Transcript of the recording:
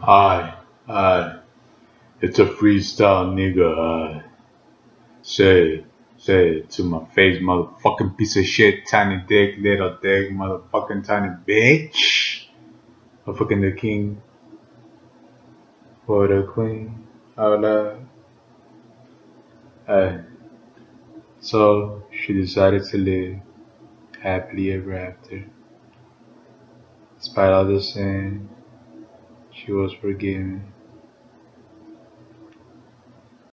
Hi, hi. It's a freestyle, nigga. Uh, say, say to my face, motherfucking piece of shit, tiny dick, little dick, motherfucking tiny bitch. Motherfucking the king For the queen. Loud. Hey. So she decided to live happily ever after. Despite all the sin, she was forgiven